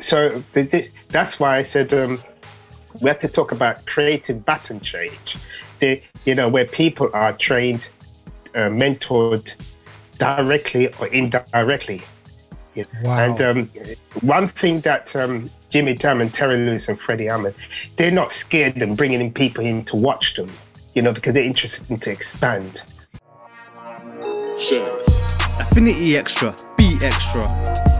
so the, that's why I said um, we have to talk about creative baton change. The, you know, where people are trained, uh, mentored directly or indirectly. Wow. And um, one thing that um, Jimmy Jam and Terry Lewis and Freddie Hammond, they're not scared of bringing in people in to watch them, you know, because they're interested in to expand. Affinity Xtra, be extra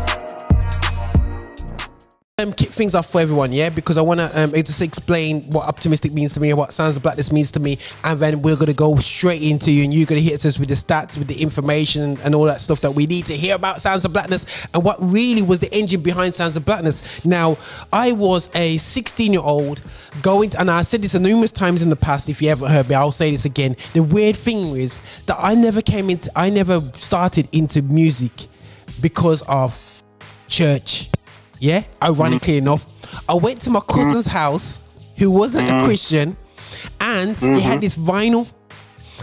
um, kick things off for everyone, yeah, because I want to um, just explain what optimistic means to me and what Sounds of Blackness means to me, and then we're gonna go straight into you, and you're gonna hit us with the stats, with the information, and all that stuff that we need to hear about Sounds of Blackness and what really was the engine behind Sounds of Blackness. Now, I was a 16 year old going, to, and I said this numerous times in the past. If you haven't heard me, I'll say this again. The weird thing is that I never came into, I never started into music because of church yeah, ironically mm. enough, I went to my cousin's mm. house who wasn't mm. a Christian, and mm-hmm. he had this vinyl,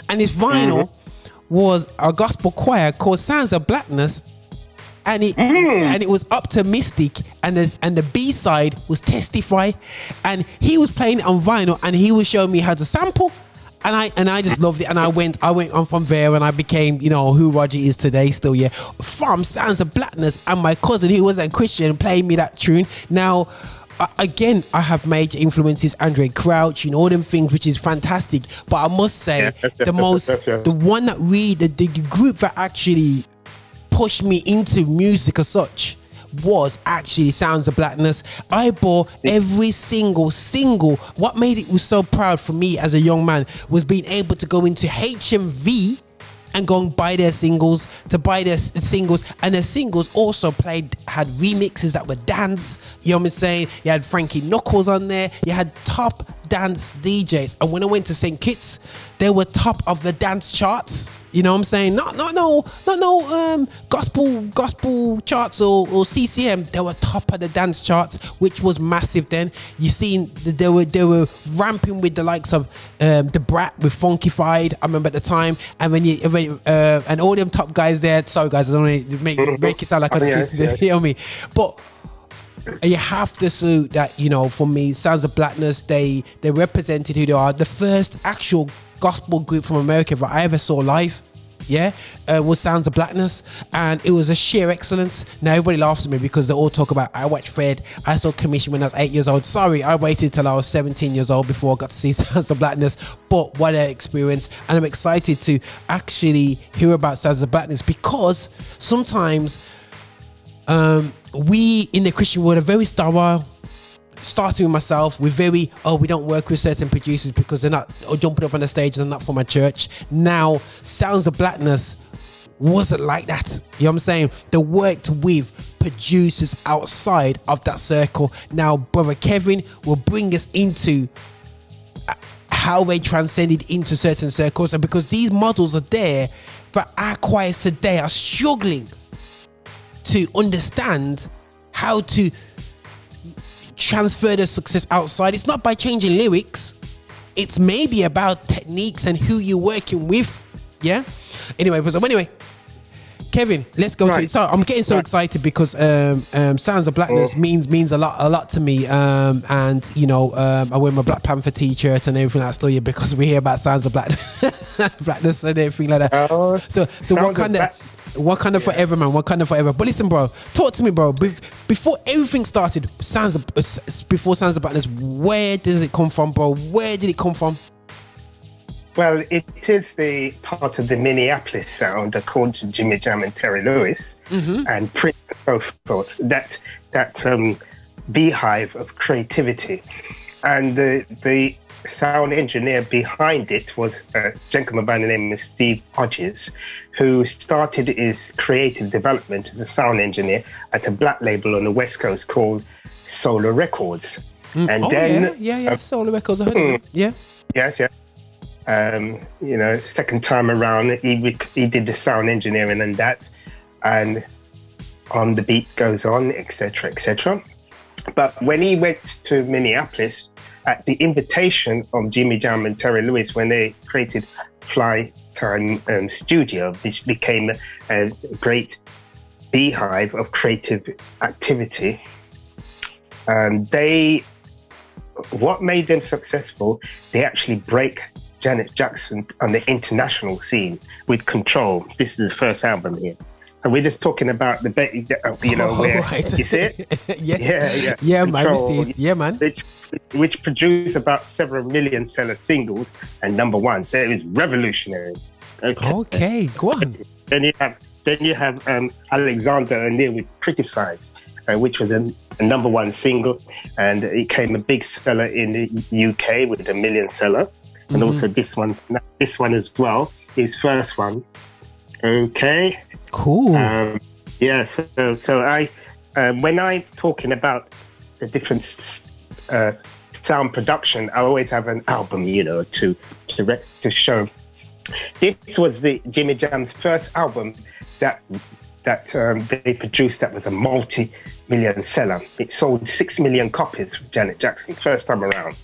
and this vinyl mm-hmm. was a gospel choir called Sounds of Blackness, and it mm. and it was optimistic, and the and the B side was Testify, and he was playing it on vinyl, and he was showing me how to sample and I and I just loved it. And I went I went on from there, and I became you know who Roger is today. Still, yeah, from Sounds of Blackness, and my cousin who was a Christian playing me that tune. Now. again, I have major influences, Andraé Crouch, you know, all them things, which is fantastic. But I must say, yeah, the most, the one that really, the, the group that actually pushed me into music as such was actually Sounds of Blackness. I bought every single single. What made it was so proud for me as a young man was being able to go into HMV and go and buy their singles to buy their singles and their singles also played had remixes that were dance you know what i'm saying you had frankie knuckles on there you had top dance djs and when i went to st kitts they were top of the dance charts you know what I'm saying? Not not no not no um gospel gospel charts or, or CCM. They were top of the dance charts, which was massive then. You seen they were they were ramping with the likes of um Da Brat with Funkdafied, I remember at the time. And when you when, uh, and all them top guys there, sorry guys, I don't want to make make it sound like I just listen to hear me. But you have to salute that you know for me sounds of blackness they they represented who they are the first actual gospel group from America that I ever saw live. Yeah, uh, was Sounds of Blackness, and it was a sheer excellence. Now everybody laughs at me because they all talk about I watched Fred. I saw Commissioned when I was eight years old. Sorry, I waited till I was 17 years old before I got to see Sounds of Blackness. But what an experience, and I'm excited to actually hear about Sounds of Blackness because sometimes um, we in the Christian world are very sterile starting with myself, we're very, oh, we don't work with certain producers because they're not or jumping up on the stage and they're not for my church. Now, Sounds of Blackness wasn't like that. You know what I'm saying? They worked with producers outside of that circle. Now, brother Kevin will bring us into uh, how they transcended into certain circles, and because these models are there, for our choirs today are struggling to understand how to transfer the success outside. It's not by changing lyrics. It's maybe about techniques and who you're working with. Yeah. Anyway, but anyway, Kevin, let's go right. to it. So I'm getting so right. excited because um, um, Sounds of Blackness oh. means means a lot a lot to me. Um, and you know, um, I wear my Black Panther t-shirt and everything like that still because we hear about Sounds of Blackness, Blackness and everything like that. Oh, so so what kind of Wakanda yeah. forever, man. Wakanda forever. But listen, bro, talk to me, bro. before everything started, sounds uh, before sounds about this. Where does it come from, bro? Where did it come from? Well, it is the part of the Minneapolis sound, according to Jimmy Jam and Terry Lewis, mm-hmm. and Prince and so forth. That that um, beehive of creativity, and the the sound engineer behind it was a gentleman by the name of Steve Hodges, who started his creative development as a sound engineer at a black label on the West Coast called Solar Records. Mm. And oh, then, yeah, yeah, yeah, uh, Solar Records. I heard mm, Yeah. Yes, yes. Um, you know, second time around, he he did the sound engineering and that, and on the beat goes on, etc., etc. But when he went to Minneapolis, at the invitation of Jimmy Jam and Terry Lewis when they created Flyte Tyme um, Studio, which became a great beehive of creative activity. Um, they, what made them successful? They actually break Janet Jackson on the international scene with Control. This is the first album here. And we're just talking about the, be- uh, you know, where Alright. you see it, yes. Yeah, yeah. Yeah, man. Control. see it. Yeah, man. which which produced about several million seller singles and number one. So it was revolutionary. Okay. Okay, go on. Then you have then you have um, Alexander O'Neal with "Criticize," uh, which was a, a number one single, and it became a big seller in the UK with a million seller, and also this one, this one as well, his first one. Okay, Cool. um, yeah. So so I um, when I'm talking about the different uh, sound production, I always have an album, you know, to to rec- to show. This was the Jimmy Jam's first album that that um, they produced that was a multi-million seller. It sold six million copies for Janet Jackson first time around,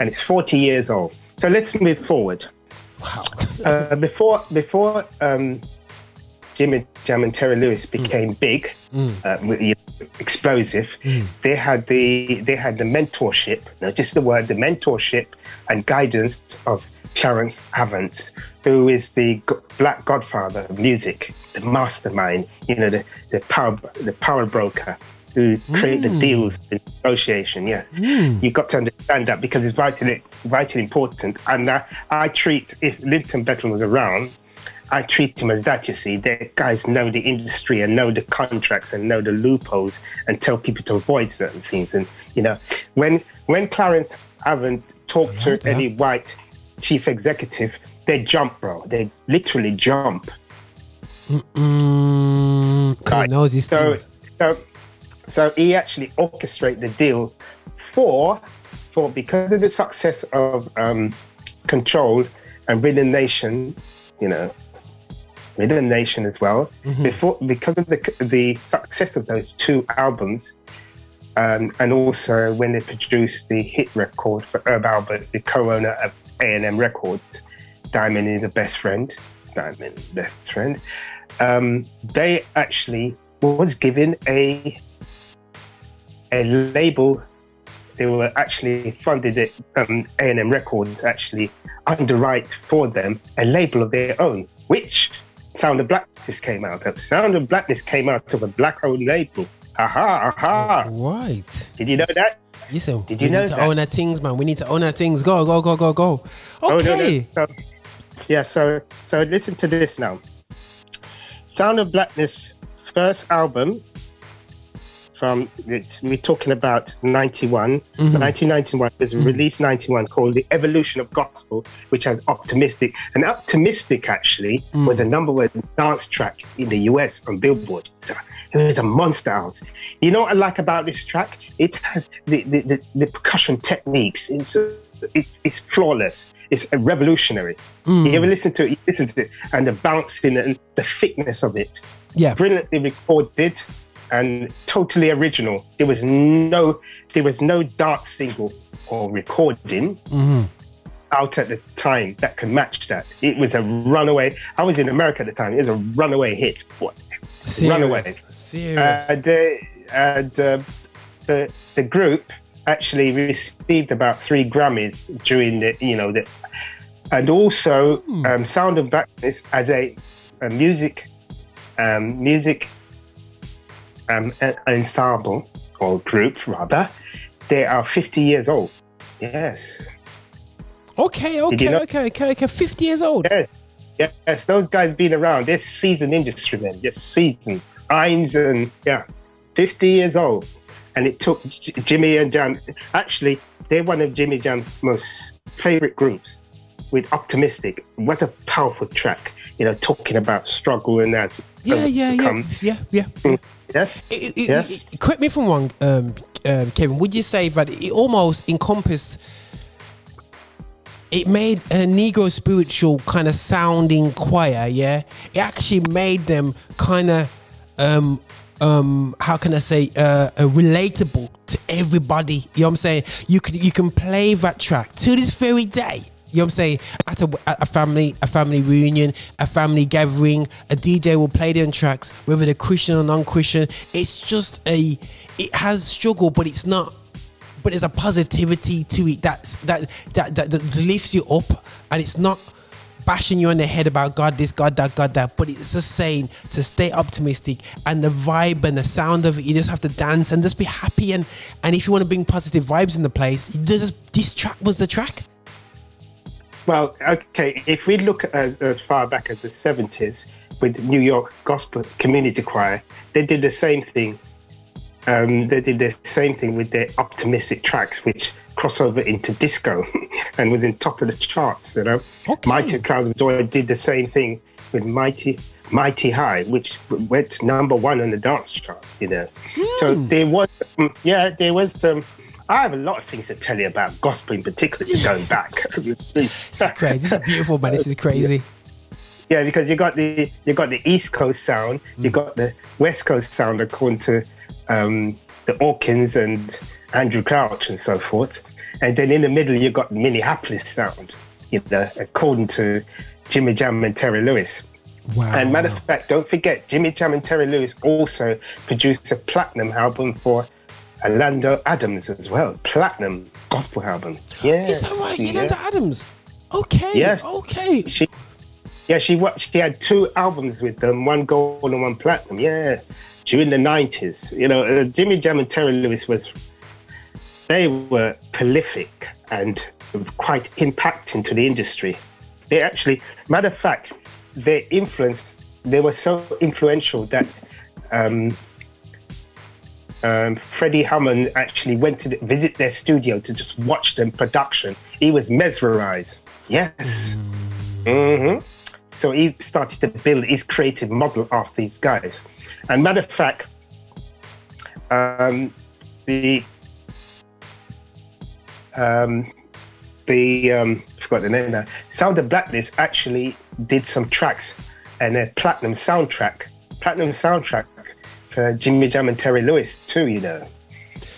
and it's 40 years old. So let's move forward. wow. Uh, before before um, Jimmy Jam and Terry Lewis mm. became big, mm. uh, with, you know, explosive, mm. they had the they had the mentorship. No, just the word, the mentorship and guidance of Clarence Avant, who is the black godfather of music, the mastermind. You know, the the power the power broker. Who create the deals, the negotiation? Yes, you got to understand that because it's vitally, vitally important. And I, I treat if Linton Bettle was around, I treat him as that, you see. The guys know the industry and know the contracts and know the loopholes and tell people to avoid certain things. And, you know, when when Clarence haven't talked to that. any white chief executive, they jump, bro. They literally jump. Mm, he Right. knows his So, things. so, so he actually orchestrated the deal for, for because of the success of um, Control and Rhythm Nation, you know, Rhythm Nation as well. Before because of the the success of those two albums, um, and also when they produced the hit record for Herb Alpert, the co-owner of A&M Records, Diamond is the best friend. Diamond, best friend. Um, they actually was given a a label. They were actually funded it. Um, A&M Records actually underwrite for them a label of their own, which Sound of Blackness came out of. Sound of Blackness came out of a black-owned label. Aha, aha! Right. Did you know that? Listen, Did you we know need to that? own our things, man. We need to own our things. Go, go, go, go, go. Oh, no, no. Okay. So, yeah, so so listen to this now. Sound of Blackness first album from it's, we're talking about 91 Mm-hmm. 1991 was released 91 called the evolution of gospel which has optimistic and optimistic actually Mm. was a number one dance track in the us on billboard. So it was a monster house. You know what i like about this track? It has the the, the, the percussion techniques. It's it, it's flawless. It's revolutionary. You ever listen to it? You listen to it. And the bouncing and the thickness of it. Yeah. brilliantly recorded and totally original. There was no there was no dance single or recording Mm-hmm. out at the time that could match that. It was a runaway. I was in America at the time. It was a runaway hit. What? Serious. Runaway. Serious. And, uh, and uh, the the group actually received about three Grammys during the you know the, and also um, Sound of Blackness as a, a music um, music um, en- ensemble or group rather. They are 50 years old. Yes. okay, okay, you know- okay, okay, okay. 50 years old. Yes. Yes, those guys been around. They're seasoned industry men, just seasoned. Imes and yeah, 50 years old. And it took J- Jimmy and Jam. Actually, they're one of Jimmy Jam's most favorite groups with Optimistic. What a powerful track, you know, talking about struggle and that. Yeah, yeah, yeah. Yeah, yeah. yeah. Yes. It- it- it- Yes. it- correct me if I'm wrong, um, um, Kevin. Would you say that it almost encompassed? It made a Negro spiritual kind of sounding choir. Yeah, it actually made them kind of, um, um, how can I say, uh, uh, relatable to everybody. You know what I'm saying? You could you can play that track to this very day. You know what I'm saying? At a, at a family, a family reunion, a family gathering, a DJ will play their tracks, whether they're Christian or non-Christian. It's just a, it has struggle, but it's not. But there's a positivity to it that's that that that, that lifts you up, and it's not bashing you on the head about God this, God that, God that, but it's just saying to stay optimistic and the vibe and the sound of it. You just have to dance and just be happy. And and if you want to bring positive vibes in the place, this, this track was the track. Well, okay, if we look at, as far back as the 70s with New York Gospel Community Choir, they did the same thing. Um, they did the same thing with their optimistic tracks, which crossover into disco and was in top of the charts. You know, okay. Mighty Clouds of Joy did the same thing with Mighty Mighty High, which went number one on the dance charts. You know, mm. so hmm. there was, um, yeah, there was. Um, I have a lot of things to tell you about gospel in particular. Going back, this is crazy. This is beautiful, man. This is crazy. Yeah, because you got the you got the East Coast sound, mm. you got the West Coast sound according to um, the Hawkins and Andrew Crouch and so forth. And then in the middle, you got Minneapolis sound, you know, according to Jimmy Jam and Terry Lewis. Wow. And matter of fact, don't forget, Jimmy Jam and Terry Lewis also produced a platinum album for Yolanda Adams as well. Platinum gospel album. Yeah. Is that right? Yeah. Yolanda Adams. Okay. Yes. Okay. She, yeah, she watched she had two albums with them, one gold and one platinum. Yeah, during the nineties. You know, uh, Jimmy Jam and Terry Lewis was they were prolific and quite impacting to the industry. They actually, matter of fact, they influenced, they were so influential that um, um, Freddie Hammond actually went to visit their studio to just watch them production. He was mesmerized. Yes. Mm-hmm. So he started to build his creative model of these guys. And matter of fact, um, the um, the um, I forgot the name now. Sound of Blackness actually did some tracks and a platinum soundtrack, platinum soundtrack for Jimmy Jam and Terry Lewis too. You know.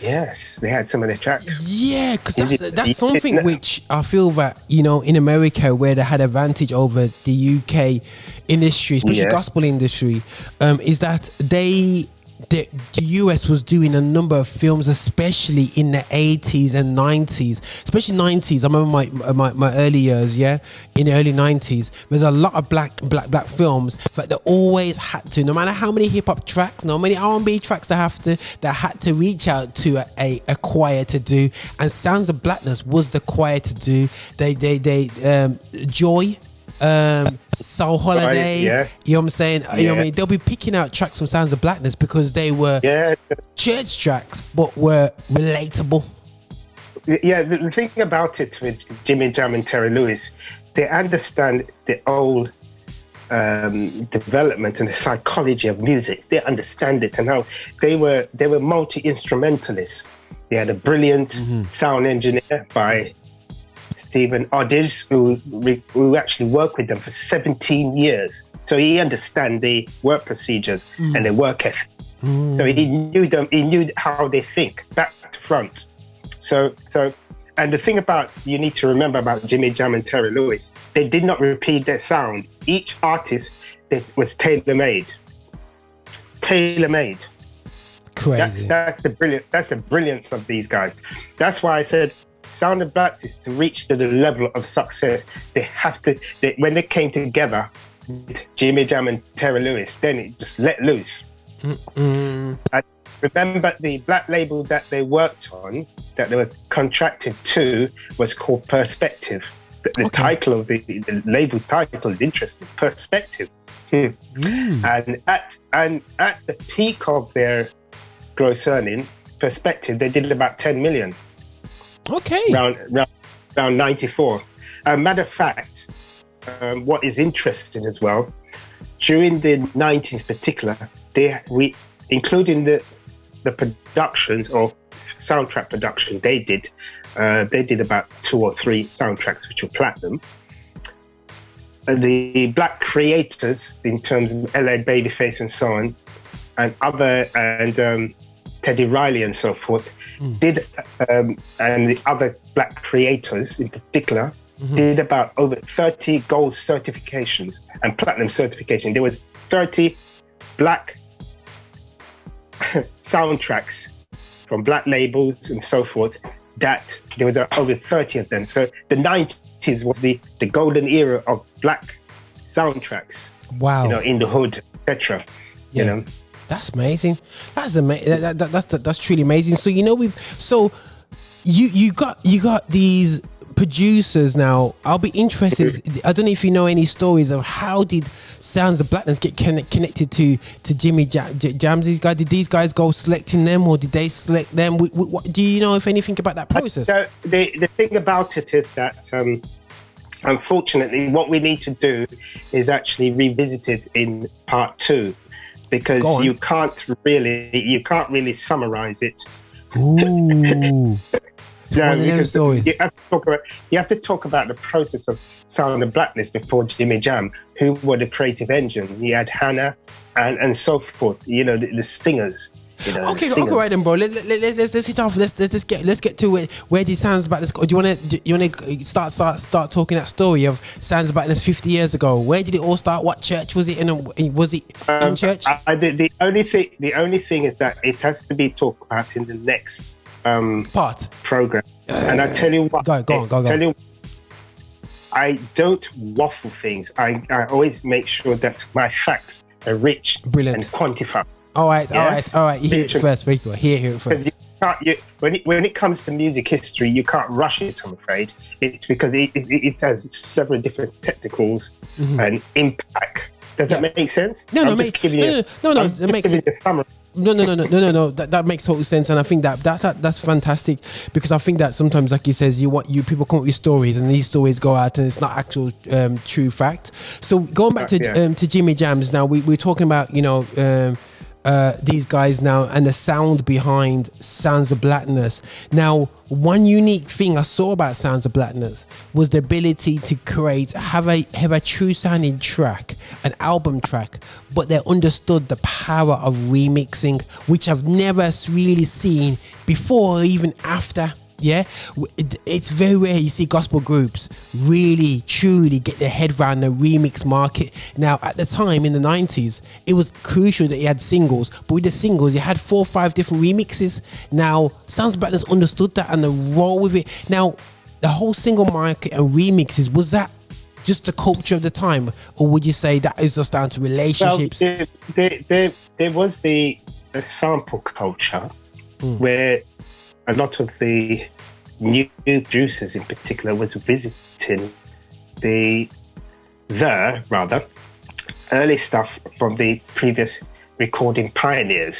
Yes, they had some of their tracks. Yeah, because that's, that's something which I feel that you know in America where they had advantage over the UK industry, especially yeah. gospel industry, um, is that they the, the US was doing a number of films, especially in the 80s and 90s, especially 90s. I remember my, my, my early years, yeah, in the early 90s. There's a lot of black black black films that they always had to, no matter how many hip hop tracks, no many R&B tracks they have to, they had to reach out to a, a, a choir to do. And Sounds of Blackness was the choir to do. They they they um, Joy um, Soul Holiday. Right, yeah. You know what I'm saying? Yeah. You know what I mean? They'll be picking out tracks from Sounds of Blackness because they were yeah. church tracks, but were relatable. Yeah, the, thing about it with Jimmy Jam and Terry Lewis, they understand the old um, development and the psychology of music. They understand it and how they were they were multi instrumentalists. They had a brilliant mm-hmm. sound engineer by Stephen Hodges, who, who actually worked with them for 17 years. So he understands the work procedures mm. and the work ethic. Mm. So he knew them, he knew how they think, back to front. So, so, and the thing about you need to remember about Jimmy Jam and Terry Lewis, they did not repeat their sound. Each artist was tailor made. Tailor made. Crazy. That's, that's the brilliant. That's the brilliance of these guys. That's why I said Sound of Blackness to reach the level of success, they have to. They, when they came together, Jimmy Jam and Terry Lewis, then it just let loose. Mm-mm. I remember the black label that they worked on, that they were contracted to, was called Perspective. The, the okay. title of the, the label title is interesting. Perspective. Hmm. Mm. And at and at the peak of their gross earning, Perspective, they did about 10 million. Okay. Around, around, around 94. Uh, matter of fact, um, what is interesting as well, during the 90s particular, they we including the the productions or soundtrack production they did, uh, they did about two or three soundtracks which were platinum. And the black creators, in terms of LA Babyface and so on, and other and um, Teddy Riley and so forth, mm. did, um, and the other black creators in particular, did about over 30 gold certifications and platinum certification. There was 30 black soundtracks from black labels and so forth that there was over 30 of them. So the 90s was the, the golden era of black soundtracks. Wow. You know, in the hood, etc. Yeah. You know. That's amazing. That's amazing. That, that, that's that's truly amazing. So you know we've so you you got you got these producers now. I'll be interested. I don't know if you know any stories of how did Sounds of Blackness get connect, connected to to Jimmy Jam, Jams. These guys did these guys go selecting them or did they select them? What, what, do you know if anything about that process? So the the thing about it is that. Um, unfortunately, what we need to do is actually revisit it in part two because you can't really you can't really summarize it. Ooh. no, because you have, to talk about, you have to talk about the process of Sound of Blackness before Jimmy Jam, who were the creative engine. You had Hannah and, and so forth, you know, the, the singers. You know, okay, okay, right then, bro. Let, let, let, let's let's hit off. Let's let's, let's get let's get to it. Where these sounds about this? Do you want to you want to start start start talking that story of sounds about this fifty years ago? Where did it all start? What church was it in? Was it um, in church? I, the, the only thing the only thing is that it has to be talked about in the next um, part program. Uh, and I tell you what, go, go on, go, go. Tell you, I don't waffle things. I, I always make sure that my facts are rich Brilliant. and quantified. All right, yes? all right, all right. You hear it first, people. Hear, hear it first. You can't, you, when, it, when it comes to music history, you can't rush it, I'm afraid. It's because it, it, it has several different technicals mm-hmm. and impact. Does yeah. that make sense? No, no, make, no, no, no, no, no, makes. No, no, no, no, no, no, no. That, that makes total sense, and I think that, that that that's fantastic because I think that sometimes, like he says, you want you people come up with stories, and these stories go out, and it's not actual um, true fact. So going back to yeah. um, to Jimmy Jams, now we we're talking about you know. Um, uh, these guys now and the sound behind Sounds of Blackness. Now, one unique thing I saw about Sounds of Blackness was the ability to create have a have a true sounding track, an album track, but they understood the power of remixing, which I've never really seen before or even after yeah, it's very rare you see gospel groups really truly get their head around the remix market. Now, at the time in the 90s, it was crucial that you had singles, but with the singles, you had four or five different remixes. Now, Sounds Blackness understood that and the role with it. Now, the whole single market and remixes was that just the culture of the time, or would you say that is just down to relationships? Well, there, there, there, there was the, the sample culture mm. where a lot of the new producers in particular was visiting the the rather early stuff from the previous recording pioneers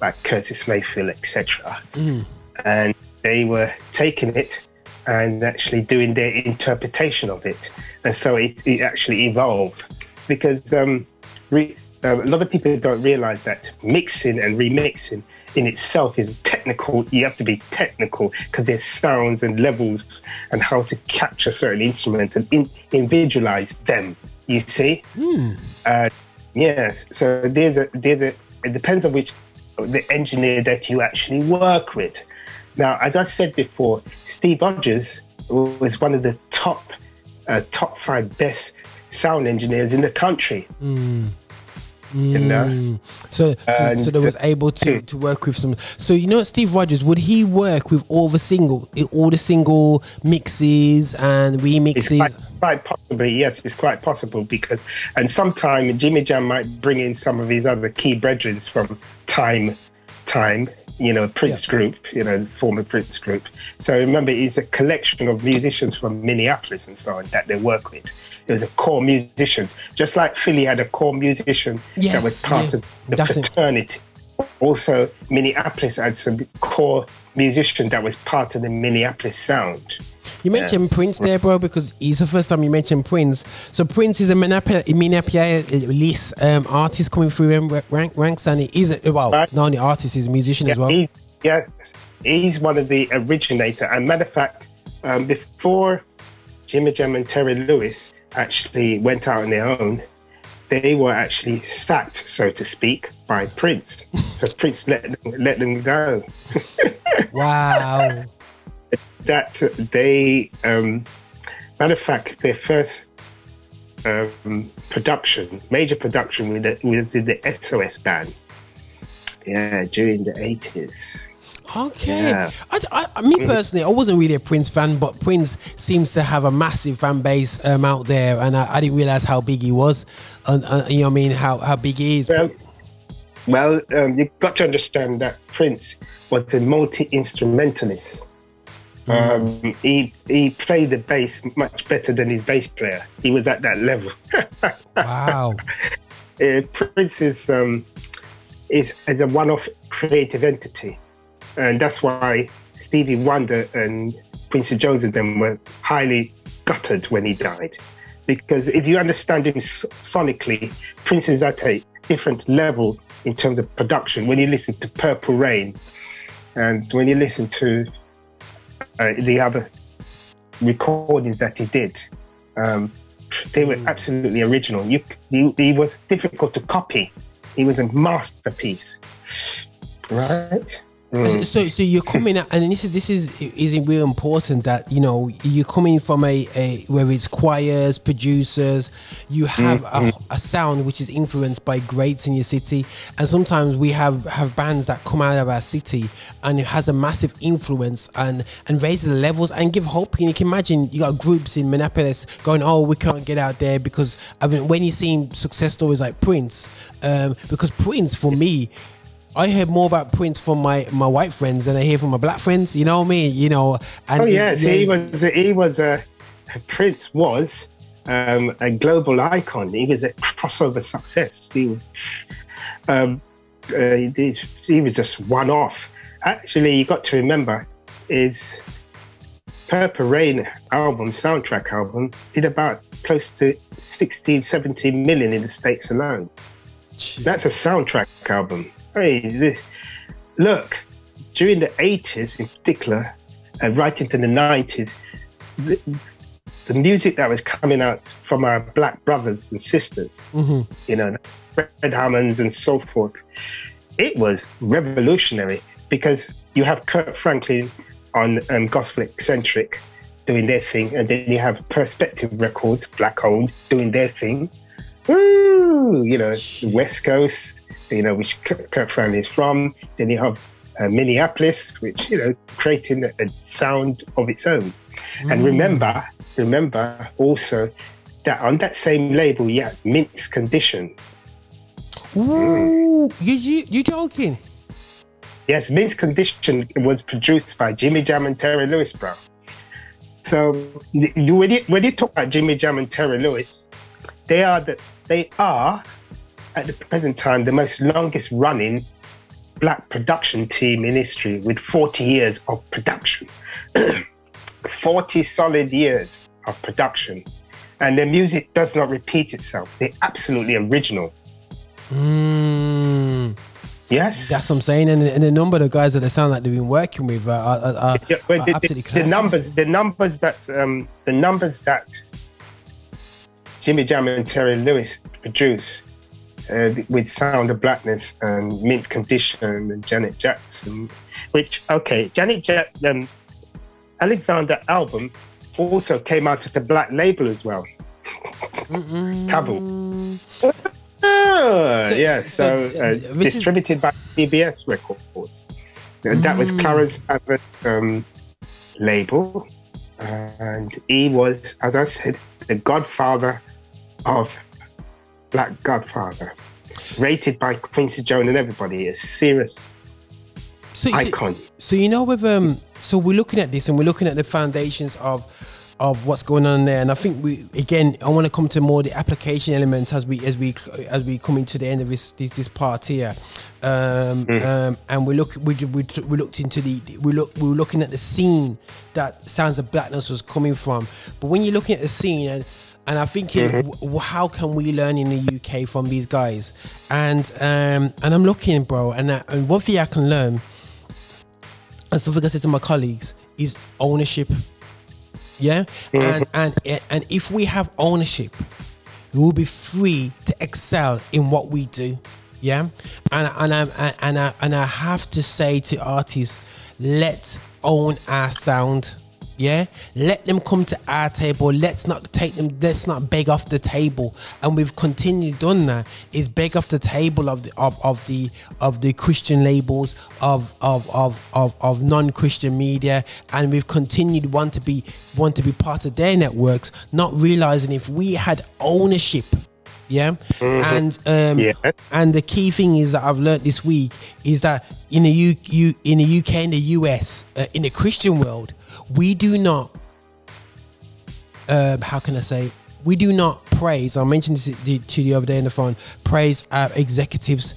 like Curtis Mayfield, etc. Mm. And they were taking it and actually doing their interpretation of it. And so it, it actually evolved because um, re, uh, a lot of people don't realize that mixing and remixing in itself is technical. You have to be technical because there's sounds and levels and how to capture certain instruments and in, individualize them. You see? Mm. Uh, yes. So there's a there's a. It depends on which the engineer that you actually work with. Now, as I said before, Steve Rogers was one of the top uh, top five best sound engineers in the country. Mm. You know? Mm. So, so, so, they was able to, to work with some. So you know, Steve Rogers would he work with all the single, all the single mixes and remixes? Quite, quite, possibly, yes, it's quite possible because, and sometime Jimmy Jam might bring in some of his other key brethren from time, time. You know, Prince yeah. group, you know, former Prince group. So remember, it's a collection of musicians from Minneapolis and so on that they work with there was a core musicians, just like Philly had a core musician yes, that was part yeah. of the fraternity. It. Also, Minneapolis had some core musician that was part of the Minneapolis sound. You mentioned yeah. Prince there, bro, because it's the first time you mentioned Prince. So Prince is a Minneapolis um, artist coming through rank, ranks, and he is a, well, right. not only artist, he's a musician yeah, as well. He, yeah, he's one of the originator. And matter of fact, um, before Jimmy Jam and Terry Lewis, actually went out on their own, they were actually sacked, so to speak, by Prince. so Prince let them, let them go. wow. That they, um, matter of fact, their first um, production, major production, with the, with the SOS band. Yeah, during the eighties. Okay. Yeah. I, I, I- me personally, I wasn't really a Prince fan, but Prince seems to have a massive fan base um, out there, and I, I didn't realize how big he was, and, and you know what I mean, how how big he is. Well, well, um, you've got to understand that Prince was a multi instrumentalist. Um, he he played the bass much better than his bass player. He was at that level. wow. uh, Prince is um, is is a one-off creative entity, and that's why Stevie Wonder and Quincy Jones and them were highly gutted when he died, because if you understand him sonically, Prince is at a different level in terms of production. When you listen to Purple Rain, and when you listen to uh, the other recordings that he did. Um, they were absolutely original. You, he, he was difficult to copy. He was a masterpiece, right? Mm. So, so you're coming out, and this is this is is it real important that you know you're coming from a, a whether it's choirs, producers, you have a, a sound which is influenced by greats in your city, and sometimes we have have bands that come out of our city and it has a massive influence and and raises the levels and give hope. And you can imagine you got groups in Minneapolis going, oh, we can't get out there because I mean when you see success stories like Prince, um, because Prince for me. I hear more about Prince from my, my white friends than I hear from my black friends. You know what I mean? You know, and Oh yes, he was. He was a Prince was um, a global icon. He was a crossover success. He was, um, uh, he, he was just one off. Actually, you got to remember is Purple Rain album, soundtrack album, did about close to 16, 17 million in the States alone. That's a soundtrack album. Hey, this, look, during the 80s in particular, and right into the 90s, the, the music that was coming out from our black brothers and sisters, you know, Fred Hammonds and so forth, it was revolutionary because you have Kirk Franklin on um, GospoCentric doing their thing, and then you have Perspective Records, black owned, doing their thing. Woo! You know, the West Coast, you know, which Kirk Franklin is from. Then you have uh, Minneapolis, which, you know, creating a, a sound of its own. And remember, remember also that on that same label, yeah, Mint's Condition. Ooh, you, you you joking? Yes, Mint's Condition was produced by Jimmy Jam and Terry Lewis, bro. So when, you, when you talk about Jimmy Jam and Terry Lewis, they are the, they are at the present time the most longest running black production team in history with 40 years of production. 40 solid years of production. And their music does not repeat itself. They're absolutely original. Mm, Yes? that's what I'm saying. And, and the number of the guys that they sound like they've been working with are, are, are, are Yeah, but the, the- absolutely the classics. numbers, the numbers that um, the numbers that Jimmy Jam and Terry Lewis produce uh, with Sound of Blackness and Mint Condition and Janet Jackson, which okay, Janet Jackson, um, Alexander album also came out at the black label as well. Ah, So- yeah, so, so, uh, this is- distributed by CBS Records. And that was Clarence Avant um, label, and he was, as I said, the godfather of Black Godfather, rated by Quincy Jones and everybody, is serious so, so- icon. So you know, with um, so we're looking at this and we're looking at the foundations of of what's going on there, and I think we again, I want to come to more the application element as we as we as we come into the end of this this, this part here, um, um, and we look we, we we looked into the we look we were looking at the scene that Sounds of Blackness was coming from, but when you're looking at the scene and and I'm thinking, mm-hmm. w- how can we learn in the UK from these guys? And um, and I'm looking, bro, and I, and one thing I can learn and something I said to my colleagues is ownership. Yeah, mm-hmm. and and and if we have ownership, we will be free to excel in what we do. Yeah, and and I and I and I have to say to artists, let's own our sound. Yeah, let them come to our table. Let's not take them. Let's not beg off the table. And we've continued done that. Is beg off the table of the of, of the of the Christian labels of of of of, of non Christian media, and we've continued want to be want to be part of their networks, not realizing if we had ownership yeah Mm-hmm. and um Yeah. and the key thing is that i've learned this week is that in the U, U in the uk and the us uh, in the christian world we do not um how can i say we do not praise i mentioned this to to the other day in the phone praise our executives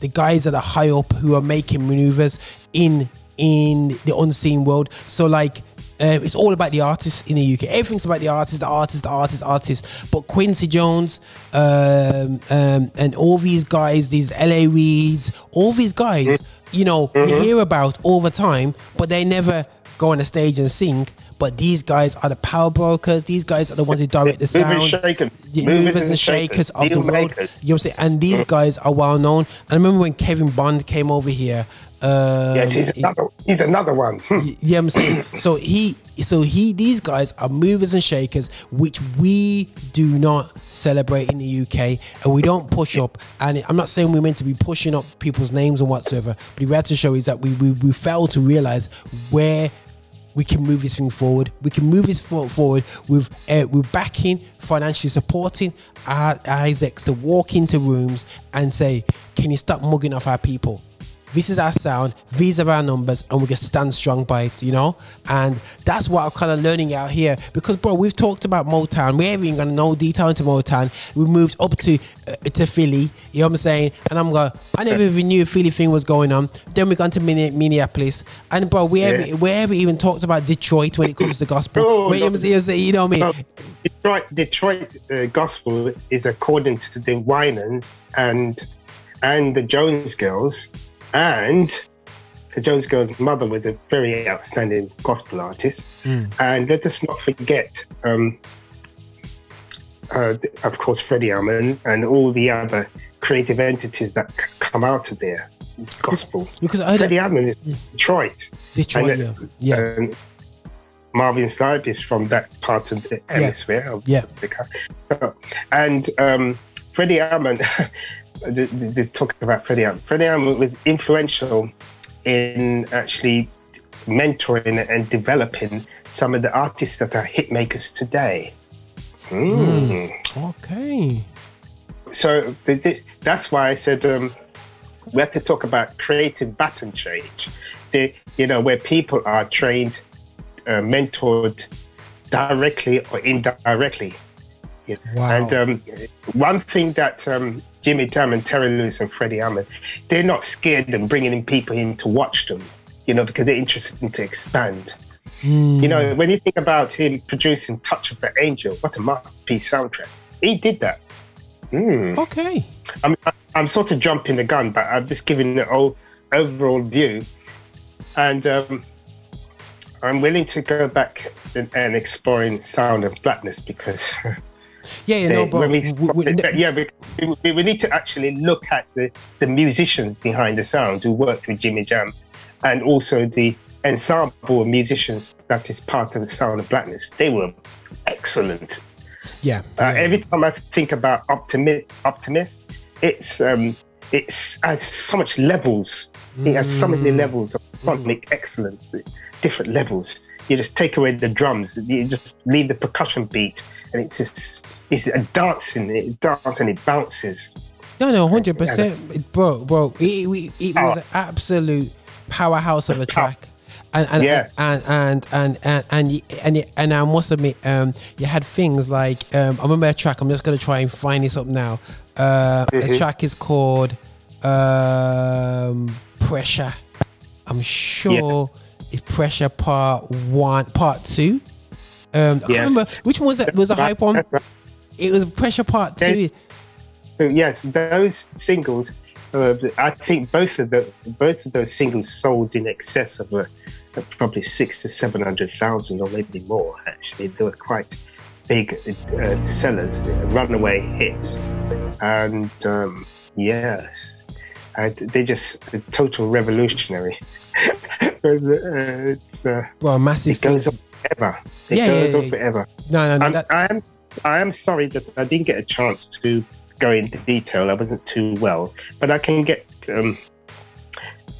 the guys that are high up who are making maneuvers in in the unseen world so like um, it's all about the artists in the UK. Everything's about the artist, the artist, the artist, artist. But Quincy Jones um, um, and all these guys, these LA Reids, all these guys, you know, you hear about all the time, but they never go on the stage and sing. But these guys are the power brokers. These guys are the ones who direct the sound. the Movers and shakers of the world. You know what I'm saying? And these guys are well known. And I remember when Kevin Bond came over here. Um, Yes, he's another. He's another one. Hmm. Yeah, I'm saying. So he, so he, these guys are movers and shakers, which we do not celebrate in the UK, and we don't push up. And I'm not saying we're meant to be pushing up people's names and whatsoever, but the reality show is that we we, we fail to realize where we can move this thing forward. We can move this forward with uh, with backing, financially supporting our, execs to walk into rooms and say, "Can you stop mugging off our people?" This is our sound, these are our numbers, and we can stand strong by it, you know? And that's what I'm kind of learning out here. Because, bro, we've talked about Motown. We haven't even got no detail into Motown. We moved up to uh, to Philly, you know what I'm saying? And I'm going, I never even knew a Philly thing was going on. Then we gone to Minne- Minneapolis. And, bro, we, haven't, we haven't even talked about Detroit when it comes to gospel. Oh, Where it no. was- it was- you know what I No, mean? Detroit, Detroit uh, gospel is according to the Winans and and the Jones Girls, and the Jones Girls' mother was a very outstanding gospel artist. And let us not forget, um, uh, of course, Freddie Hammond and all the other creative entities that c- come out of there. Gospel. Because I heard Freddie Hammond is Detroit. Detroit, yeah. And, uh, Yeah. and Marvin Snipe is from that part of the hemisphere of Yeah. Africa. So, and um, Freddie Hammond, the, the, the talk about Freddie Hammond. Freddie Hammond was influential in actually mentoring and developing some of the artists that are hit makers today. Mm. Okay. So that's why I said um, we have to talk about creative baton change. The, you know, where people are trained, uh, mentored directly or indirectly. Wow. And um, one thing that um, Jimmy Jam and Terry Lewis and Freddie Hammond, they're not scared of bringing in people in to watch them, you know, because they're interested in to expand. You know, when you think about him producing Touch of the Angel, what a masterpiece soundtrack. He did that. Mm. Okay. I'm, I'm sort of jumping the gun, but I'm just giving the o- overall view. And um, I'm willing to go back and, and exploring Sound of Blackness because Yeah, yeah, no, bro. we, we- we- yeah, we, we, need to actually look at the, the musicians behind the sound who worked with Jimmy Jam and also the ensemble of musicians that is part of the Sound of Blackness. They were excellent. yeah. Uh, yeah. Every time I think about Optimist, Optimist, it's um, it's has so much levels. It has so Mm. many levels of sonic excellence, different levels. You just take away the drums, you just leave the percussion beat, and it's just it's a dancing, it dances and it bounces. No, no, hundred percent, bro, bro. It, it, it was an absolute powerhouse of a track, and and Yes. and and and and and and, y- and I must admit, um, you had things like um, I remember a track. I'm just gonna try and find this up now. Uh, The track is called um, Pressure. I'm sure it's Pressure Part One, Part Two. Um, I can't remember which one was that. Was the hype on? It was Pressure Part Two. Yes. Those singles. Uh, I think both of the both of those singles sold in excess of uh, probably six to seven hundred thousand, or maybe more. Actually, they were quite big uh, sellers, runaway hits, and um, yeah, and they just total revolutionary. uh, it's, uh, Bro, massive it goes things. on forever. It Yeah, goes yeah, on yeah. forever. No, no, no. I'm, That, I am I am sorry that I didn't get a chance to go into detail. I wasn't too well, but I can get um,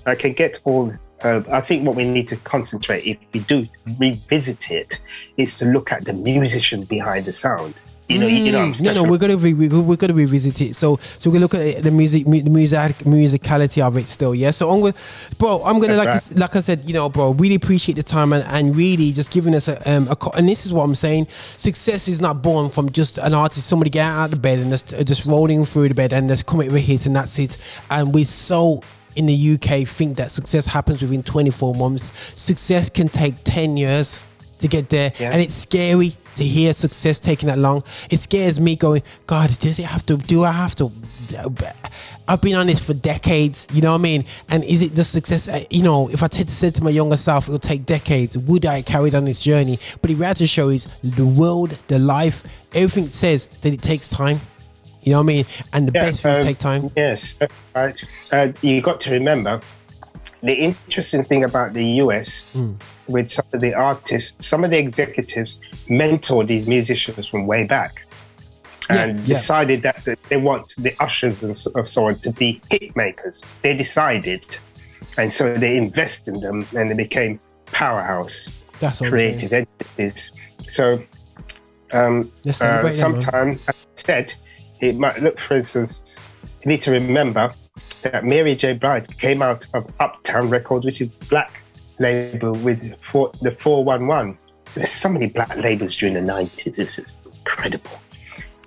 I can get all. Uh, I think what we need to concentrate, if we do revisit it, is to look at the musician behind the sound. You know, you know. Mm, no, no, we're gonna re- we- we're gonna revisit it. So, so we look at the music, mu- the music, musicality of it still. Yeah. So I'm gonna, bro, I'm gonna like I That's like I said, you know, bro, really appreciate the time and, and really just giving us a um a and this is what I'm saying. Success is not born from just an artist, somebody getting out of the bed and just uh, just rolling through the bed and just coming with a hit and that's it. And we so in the UK think that success happens within 24 months. Success can take 10 years to get there, Yeah. and it's scary to hear success taking that long. It scares me going, God, does it have to? Do I have to? I've been on this for decades, you know what I mean? And is it just success? Uh, You know, if I t- said to my younger self, it'll take decades, would I carry on this journey? But the reality show is the world, the life, everything says that it takes time. You know what I mean? And the Yeah, best things um, take time. Yes, right. Uh, you got to remember the interesting thing about the US Hmm. With some of the artists, some of the executives mentored these musicians from way back and yeah. decided that they want the ushers and so, on to be hit makers. They decided, and so they invest in them and they became powerhouse That's what I'm saying. creative entities. So, um, uh, celebrate them, man. sometimes, as I said, it might look, for instance, you need to remember that Mary J. Blige came out of Uptown Records, which is black label with four, the 411. There's so many black labels during the 90s. It's just incredible.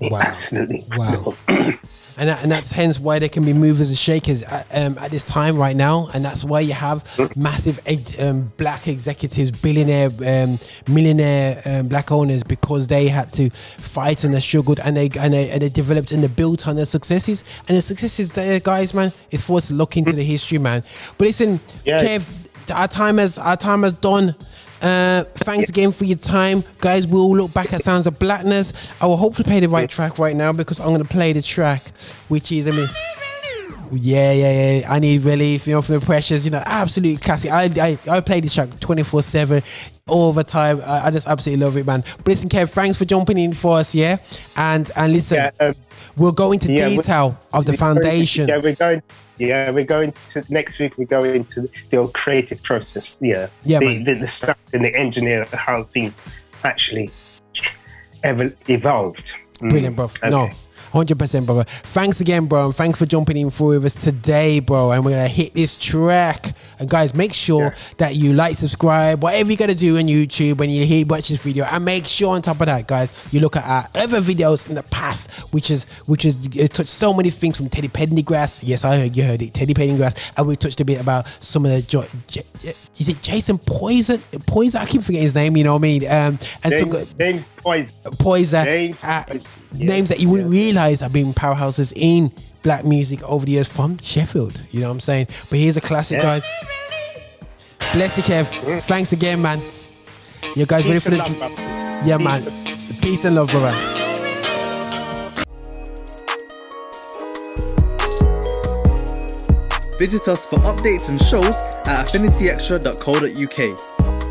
Wow. Absolutely Wow. and that, and that's hence why there can be movers and shakers at, um, at this time right now, and that's why you have massive ex- um, black executives, billionaire, um, millionaire um, black owners because they had to fight and they struggled and they and they, and they developed and they built on their successes and the successes there, guys, man, is for us to look into the history, man. But listen, Yeah. Kev, our time has our time has done. Uh, thanks again for your time, guys. We'll look back at Sounds of Blackness. I will hopefully play the right track right now because I'm gonna play the track, which is I mean, yeah, yeah, yeah. I need relief, you know, from the pressures. You know, absolute classic. I I, I play this track 24 seven all the time. I, I just absolutely love it, man. But listen, Kev, thanks for jumping in for us, yeah. And and listen, Yeah, um, we'll go into yeah, detail of the We're going foundation. Yeah, we're going. Yeah, we're going to next week. We're going into the old creative process. Yeah, Yeah, the, the, the stuff and the engineer, how things actually ever evolved. Mm, Brilliant, bro. No. Okay. 100% brother. Thanks again bro and thanks for jumping in through with us today bro. And we're gonna hit this track. And guys make sure Yeah. that you like subscribe whatever you gotta do on youtube when you hear watch this video. And make sure on top of that guys you look at our other videos in the past which is which is it touched so many things from teddy pendergrass. Yes i heard you heard it teddy pendergrass. And we touched a bit about some of the jo- is it jason Poyser Poyser? I keep forgetting his name you know what i mean? Um and James, James Poyser. Poyser, James uh, Poyser. names that you wouldn't realize have been powerhouses in black music over the years from Sheffield. You know what I'm saying? But here's a classic, Yeah. guys. Bless you, Kev. Thanks again, man. You guys ready for the? love, dr- yeah, Peace man. Peace and love, brother. Visit us for updates and shows at affinityxtra.co.uk.